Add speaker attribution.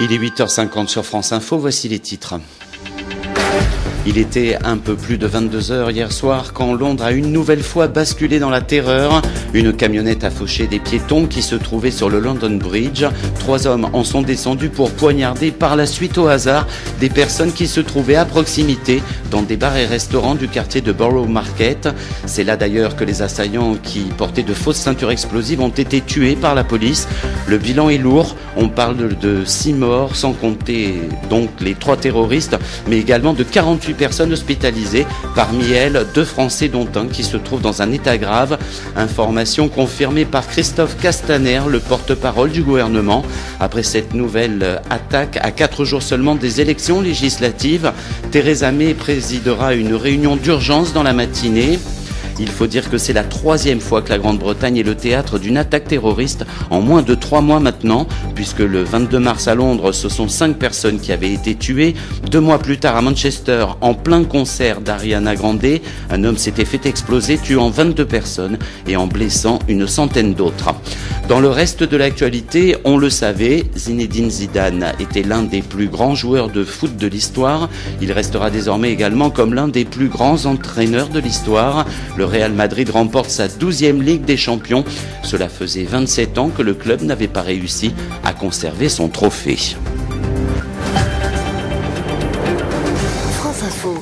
Speaker 1: Il est 8h50 sur France Info, voici les titres. Il était un peu plus de 22 heures hier soir quand Londres a une nouvelle fois basculé dans la terreur. Une camionnette a fauché des piétons qui se trouvaient sur le London Bridge. Trois hommes en sont descendus pour poignarder par la suite au hasard des personnes qui se trouvaient à proximité dans des bars et restaurants du quartier de Borough Market. C'est là d'ailleurs que les assaillants qui portaient de fausses ceintures explosives ont été tués par la police. Le bilan est lourd. On parle de six morts, sans compter donc les trois terroristes, mais également de 48 personnes hospitalisées. Parmi elles, deux Français dont un qui se trouve dans un état grave. Confirmée par Christophe Castaner, le porte-parole du gouvernement. Après cette nouvelle attaque, à quatre jours seulement des élections législatives, Theresa May présidera une réunion d'urgence dans la matinée. Il faut dire que c'est la troisième fois que la Grande-Bretagne est le théâtre d'une attaque terroriste en moins de trois mois maintenant, puisque le 22 mars à Londres, ce sont cinq personnes qui avaient été tuées. Deux mois plus tard à Manchester, en plein concert d'Ariana Grande, un homme s'était fait exploser, tuant 22 personnes et en blessant une centaine d'autres. Dans le reste de l'actualité, on le savait, Zinedine Zidane était l'un des plus grands joueurs de foot de l'histoire. Il restera désormais également comme l'un des plus grands entraîneurs de l'histoire. Le Real Madrid remporte sa 12e Ligue des Champions. Cela faisait 27 ans que le club n'avait pas réussi à conserver son trophée. France Info.